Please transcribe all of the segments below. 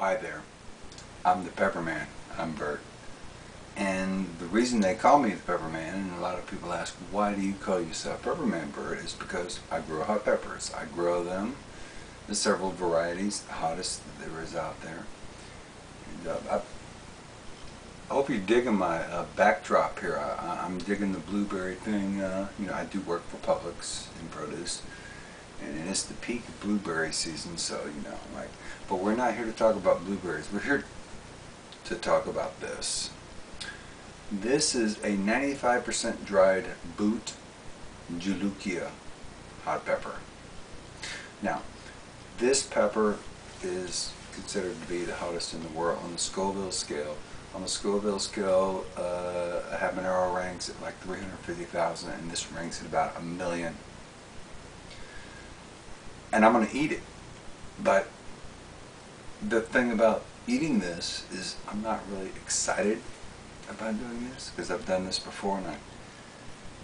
Hi there. I'm the Pepperman. I'm Bert. And the reason they call me the Pepperman, and a lot of people ask, why do you call yourself Pepperman Bert, is because I grow hot peppers. I grow them. There's several varieties, the hottest that there is out there. Uh, I, hope you're digging my uh, backdrop here. I, I'm digging the blueberry thing. Uh, you know, I do work for Publix in produce, and it's the peak of blueberry season. So you know, like, but we're not here to talk about blueberries. We're here to talk about this. This is a 95% dried bhut jolokia hot pepper. Now, this pepper is considered to be the hottest in the world on the Scoville scale. On the Scoville scale, uh, a habanero ranks at like 350,000 and this ranks at about a million. And I'm going to eat it. But the thing about eating this is I'm not really excited about doing this because I've done this before and I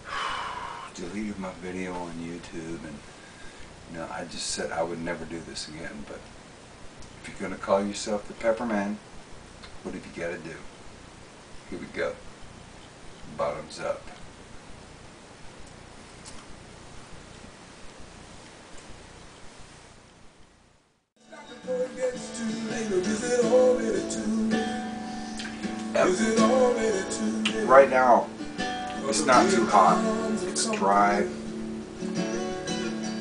deleted my video on YouTube and you know I just said I would never do this again. But if you're gonna call yourself the Pepper Man what have you got to do? Here we go. Bottoms up Right now, it's not too hot. It's dry.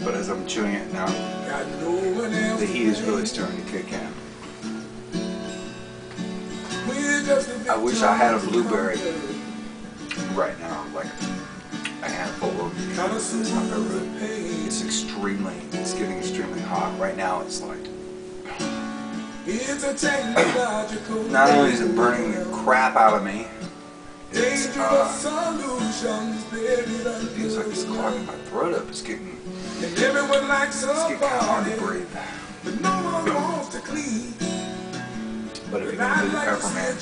But as I'm chewing it now, the heat is really starting to kick in. I wish I had a blueberry right now, like a handful of this hot pepper. It's extremely, it's getting extremely hot. Right now it's like not only is it burning the crap out of me, it's, uh, it feels like it's clogging my throat up. It's getting, it's getting hard to breathe. But if you're going to do the Pepperman,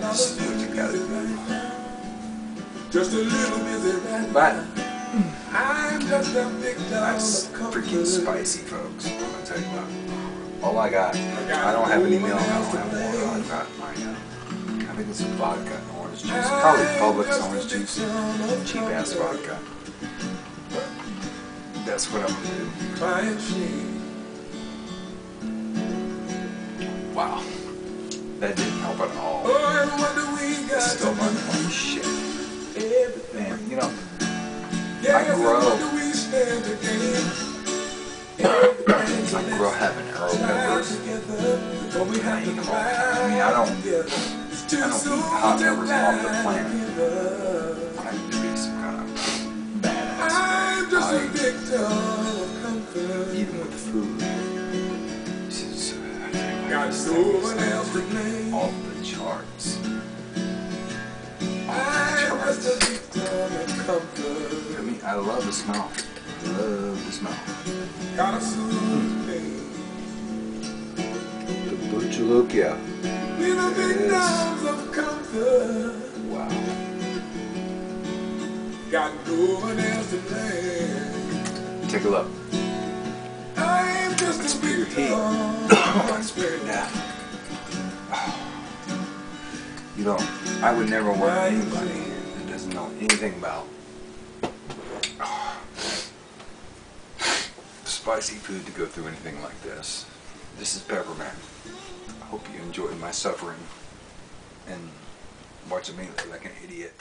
this is what you gotta do. Just a little busy But, that's freaking spicy, folks. I'm to tell you what. All I got, I don't have any milk, I don't have water, I got my, uh, I think it's some vodka and orange juice. Probably Publix orange juice, cheap ass vodka. But that's what I'm gonna do. Wow. That didn't help at all. Still my oh shit. Man, you know, I grow I grow habanero peppers. I eat them all. I mean, I don't, I don't eat hot peppers off the plant. I need to be some kind of badass. I eat them with food. This is, uh, I think, this thing is freaking off the charts. Off the charts. I mean, I love the smell. Love the smell. Mm. The Bhut Jolokia. Wow. Got no one else to blame. Take a look. I'm just That's pure heat. That's pure death. You know, I would never want anybody that doesn't know anything about spicy food to go through anything like this. This is Pepperman. Hope you enjoyed my suffering and watching me like an idiot.